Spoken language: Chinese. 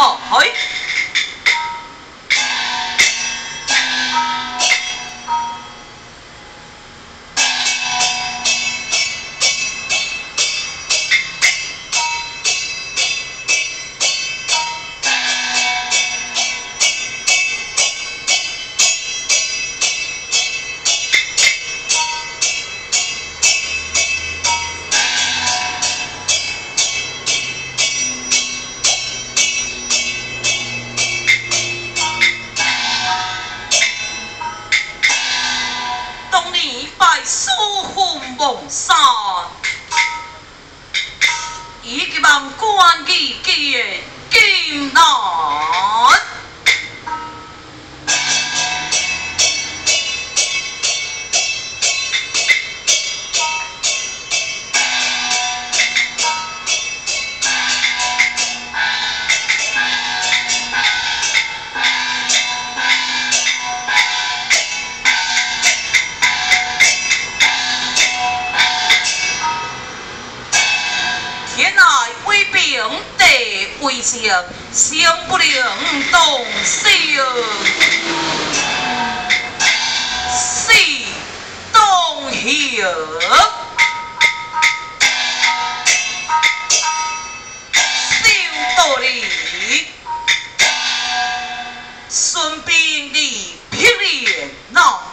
あはい？拜苏红蒙山，一个万官的金金囊。原来为兵，地为将，行不灵动西，心动行，想到你，顺便你别闹。